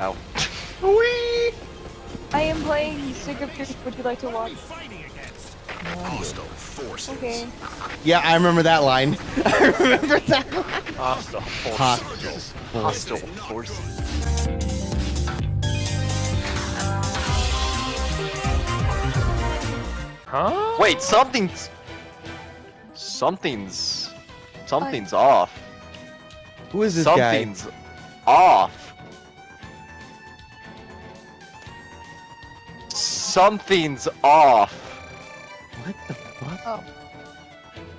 Ow. Whee! I am playing Stick of Truth. Would you like to watch? Hostile forces. Okay. Yeah, I remember that line. I remember that line. Hostile force. Hostile. Hostile force. Huh? Wait, something's... Something's... Something's off. Who is this guy? Something's off. Something's off. What the fuck? Oh.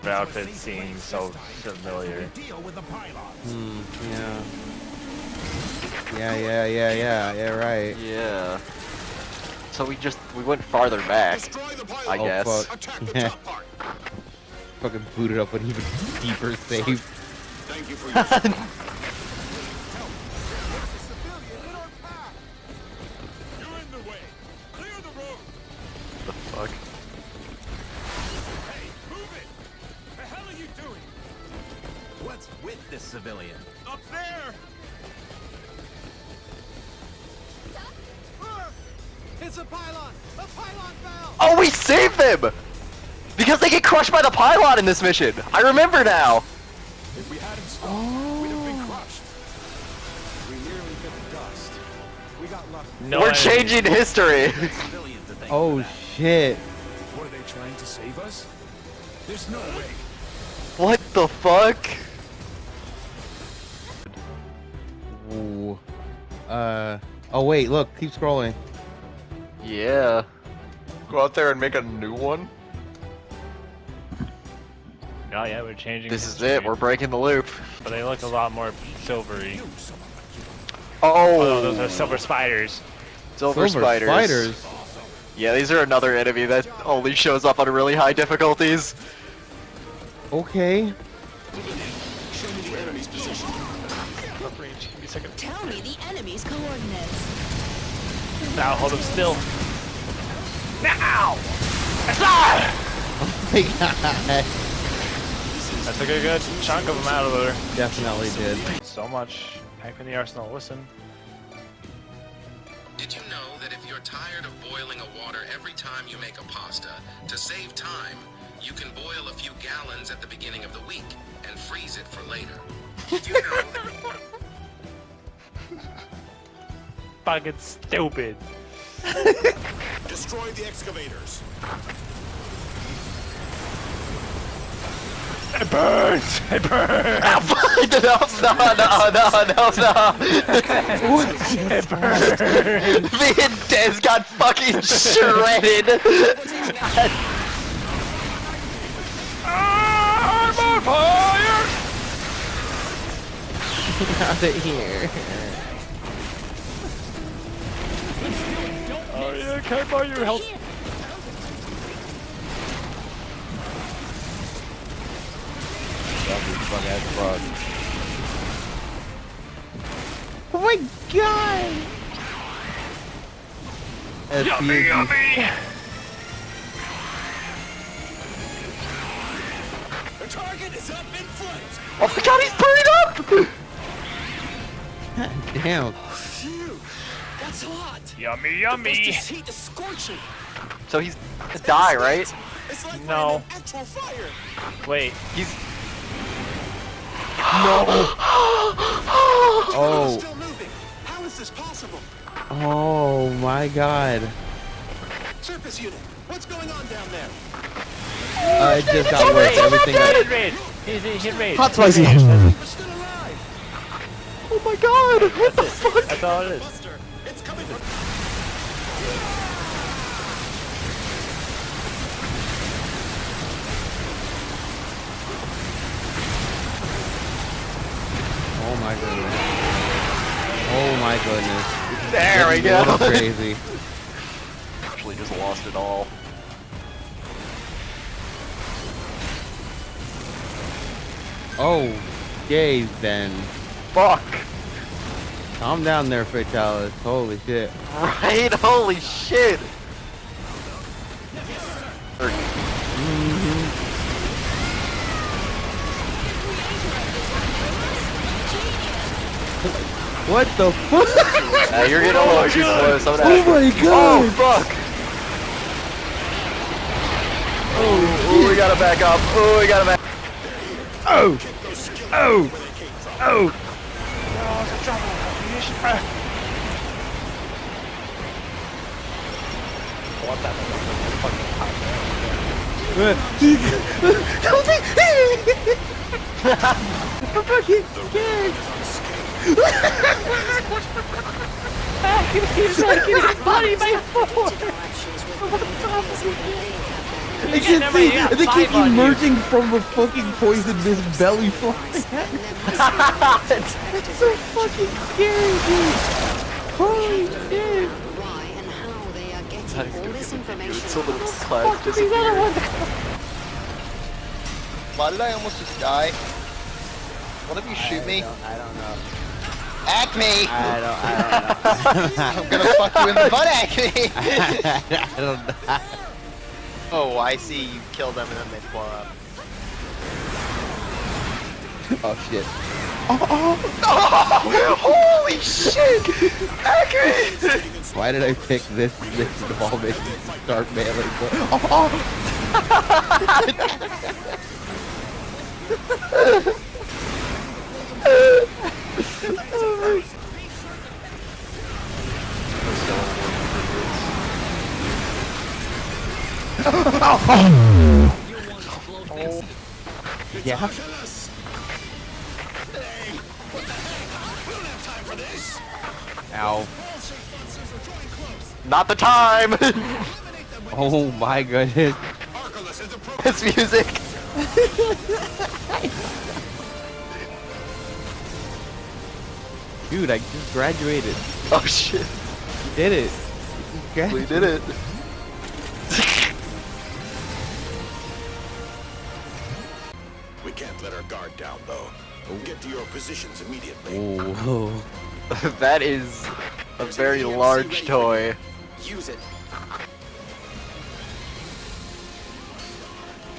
The outfit seems so familiar. Deal with the pylon. Hmm, yeah. Yeah, yeah, yeah, yeah, yeah, right. Yeah. So we just we went farther back. Destroy the. I Oh, guess. fuck. Yeah. Fucking booted up an even deeper save. Thank you for your civilian? Up there. It's a pylon! A pylon fell! Oh, we saved them! Because they get crushed by the pylon in this mission. I remember now. If we hadn't stopped, we'd have been crushed. We nearly bit the dust. We got lucky. No We're enemy. changing history. Civilians to thank Oh for that. shit. Were they trying to save us? There's no way. what the fuck? Ooh. Uh. Oh wait, look, keep scrolling. Yeah. Go out there and make a new one. Oh yeah, we're changing. This is it. We're breaking the loop. But they look a lot more silvery. Oh, Oh, those are silver spiders. silver, spiders. spiders. Yeah, these are another enemy that only shows up on really high difficulties. Okay. Second. Tell me the enemy's coordinates. Now hold him still. Now! Ah! Oh my god. That took a good chunk of them out of there. Definitely did. So much. Back in the arsenal. Listen. Did you know that if you're tired of boiling a water every time you make a pasta, to save time, you can boil a few gallons at the beginning of the week and freeze it for later? Did you know that Fucking stupid. Destroy the excavators. It burns! It burns! no, no, no, no, no, no. It burns! Me and Des got fucking shredded. I'm on fire! Out of here. Oh yeah, can I buy your help? Fuck ass frog. Oh my god! Yummy, SPG. yummy! The target is up in front. Oh my god, he's burning up! God damn. Phew! That's hot! Yummy, yummy! This heat is scorching! So he's gonna die, right? It's like No. in an actual fire. Wait, He's. No. Oh. How is this possible? Oh my god. Surface unit. What's going on down there? Uh, it just got worse. Everything got hit raid! He's he hit raid! Hot spicy. We're still alive. Oh my god! What the fuck? That's all it is. Goodness. There we Getting a little go. crazy. Actually, just lost it all. Oh, yay then. Fuck! Calm down there, Fatalis. Holy shit. Right? Holy shit! What the fuck? Uh, you're getting a little too close. I'm gonna Oh my Oh god! fuck! Oh, oh, we gotta back up. Oh, we gotta back. Oh! Oh! Oh! I'm fucking scared! He's like getting his body by four. I can see, they keep emerging from the fucking poisonous belly flying at me. It's so fucking scary, dude! Holy shit! Why and how they are getting all this information It's a little from us. cloud These other ones. Why did I almost just die? One of you shoot me? I don't know. Acme! I don't, I don't know. I'm gonna fuck you in the butt, Acme! I don't know. oh, I see. You kill them and then they blow up. Oh shit. Oh Oh. Holy shit! Acme! Why did I pick this this of all missions to start Oh, oh. Yeah. Ow. Not the time! Oh my goodness. this music. Dude, I just graduated. Oh shit. You did it. You We did it. We can't let our guard down, though. Oh. Get to your positions immediately. Oh. that is a very large toy. Use it.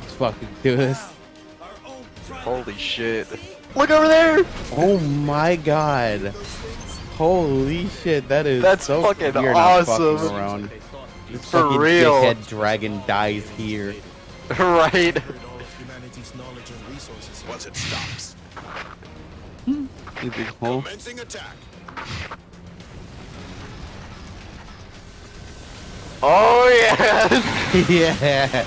Let's fucking do this. Holy shit. Look over there! Oh my god. Holy shit, that is That's so fucking we awesome. fucking around. This For fucking real. dickhead dragon dies here. right. Once it stops. You big hole. Commencing attack. Oh yeah! yeah.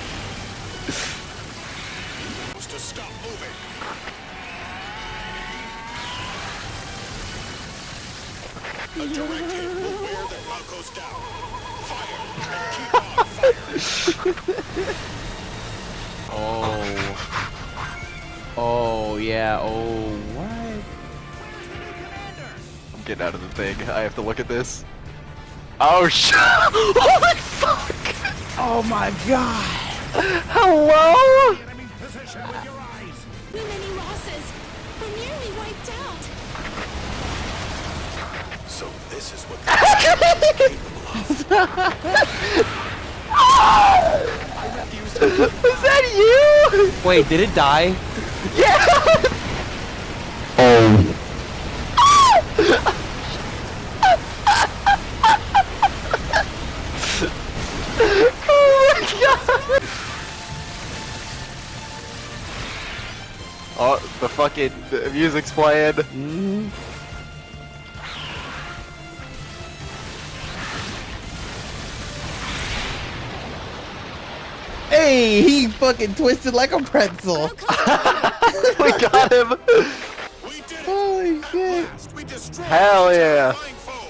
A direct hit will wear the Malcos down. Fire and keep on firing. Oh. Oh yeah. Oh what? I'm getting out of the thing. I have to look at this. Oh shit! Holy fuck! Oh my god. Hello? This is what Is that you? Wait, did it die? Yeah! oh my god! Oh, the fucking the music's playing. Mm. Hey, he fucking twisted like a pretzel. we got him! we. Holy shit. We destroyed Hell yeah. terrifying foe.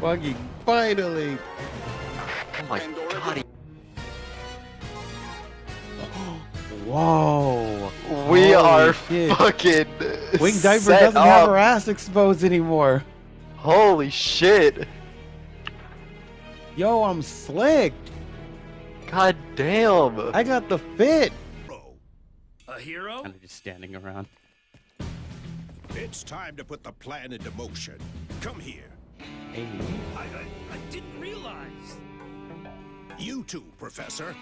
Fucking finally. Oh my god, he- Whoa. we Holy are shit. fucking Wing Diver set doesn't up. have her ass exposed anymore. Holy shit! Yo, I'm slick. God damn! I got the fit. A hero? Kind of just standing around. It's time to put the plan into motion. Come here. Hey. I, I, I didn't realize. You too, Professor.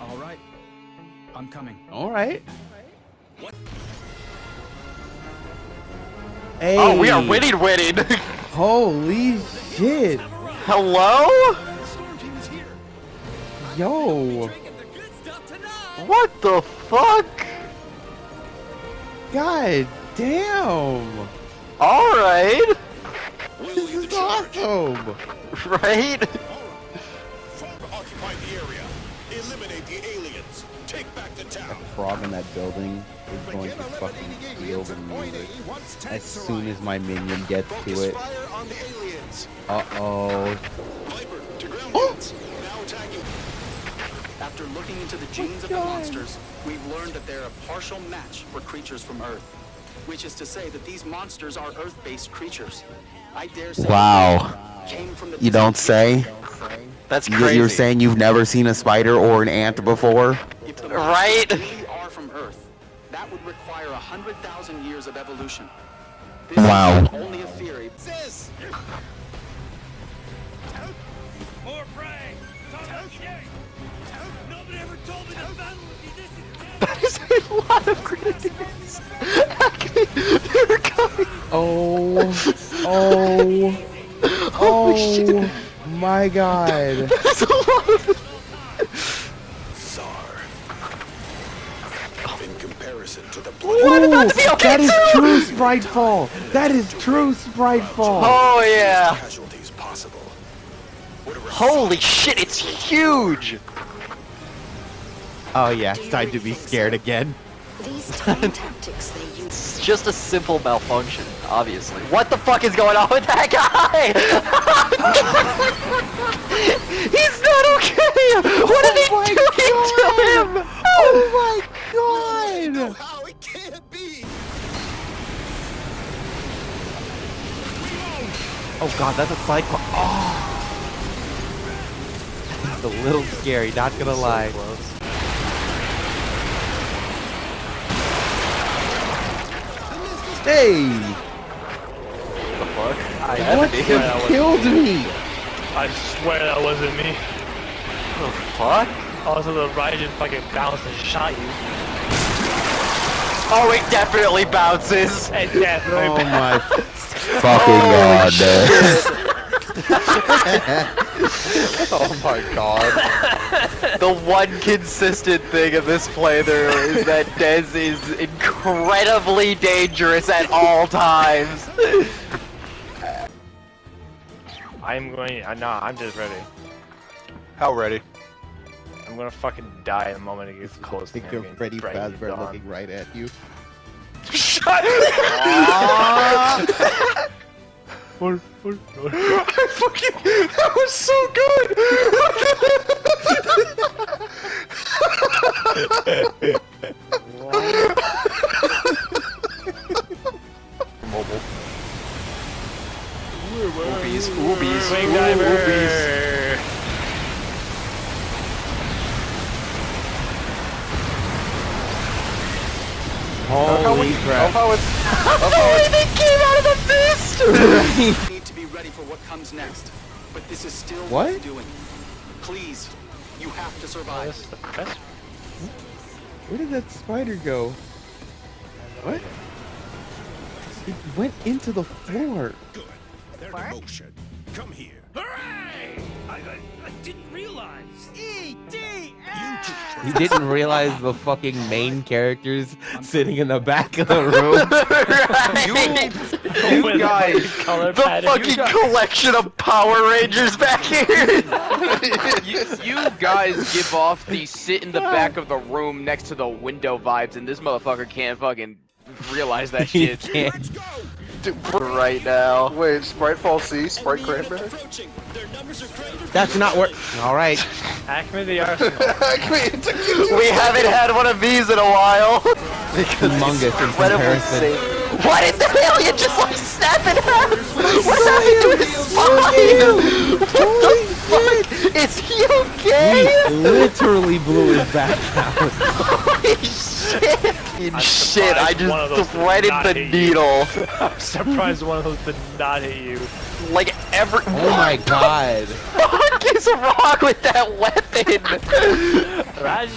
All right. I'm coming. All right. Hey. Oh, we are winning, winning. Holy shit. Hello? Yo. Drinking the good stuff tonight. What the fuck? God damn. All right, We'll This lead the is awesome. right. Frog occupy the area. Eliminate the aliens. Take back the town. Frog in that building is going to fucking feel the music as soon as my minion gets to Focus it. fire on the aliens. Uh oh. After looking into the genes of the monsters, we've learned that they're a partial match for creatures from Earth. Which is to say that these monsters are Earth-based creatures. I dare say Wow. came from the You don't say? That's You- crazy. You're saying you've never seen a spider or an ant before? Right? monsters really are from Earth, that would require a hundred thousand years of evolution. This Wow. is only a theory. Nobody ever told me the battle would be this. That is a lot of grenades. They're coming. Oh. Oh. Oh. oh my god. That's a lot of. Tsar. In comparison to the Ooh, to okay that is true Spritefall. That is true Spritefall. Oh yeah. Holy shit, it's huge. Oh yeah, it's time to be scared again. These tiny tactics they use. It's just a simple malfunction, obviously. What the fuck is going on with that guy? He's not okay. What are they oh doing to him? Oh my god! How it can't be. Oh god, that's a cycle. Oh. It's a little scary, not gonna lie. Hey! The fuck? I What? had You that was- killed me! I swear that wasn't me. the fuck? Also, the Raiden fucking bounced and shot you. Oh, it definitely bounces. It definitely Oh bounced. my fucking god, Oh my god. The one consistent thing of this playthrough is that Dez is incredibly dangerous at all times. I'm going. Uh, nah, I'm just ready. How ready? I'm gonna fucking die the moment it gets close. think to you're me. Freddy Break it Fazbear looking right at you. Shut Or- or- or- I fucking, that was so good. Mobile. Oobies, oobies, Swing ooh, diver. oobies. Holy Oh, crap. how it's. Oh, they came out of the fist. We need to be ready for what comes next. But this is still What? worth doing. Please, you have to Oh, survive. this is the best. Where did that spider go? What? It went into the floor. Good. They're in motion. Come here. Hooray! I, I, I didn't realize. E D You didn't realize the fucking main characters sitting in the back of the room? Right. With guys- color The pattern. fucking collection of Power Rangers back here. you, you guys give off the sit in the back of the room next to the window vibes, and this motherfucker can't fucking realize that shit. Let's go. right now. Wait, Sprite Fall C, Sprite Cranberry? Approaching. Their numbers are greater. That's not work. All right. Acme the Arsenal. We haven't had one of these in a while. because Humongous it's in incredibly comparison. Safe. Why did the alien just like snap in half? What happened to his spine? What the fuck? Is he okay? He literally blew his back out. Holy shit! I'm shit, I surprised one of those just threaded the needle. I'm surprised one of those did not hit you. Like every. Oh my god. What is wrong with that weapon? Raj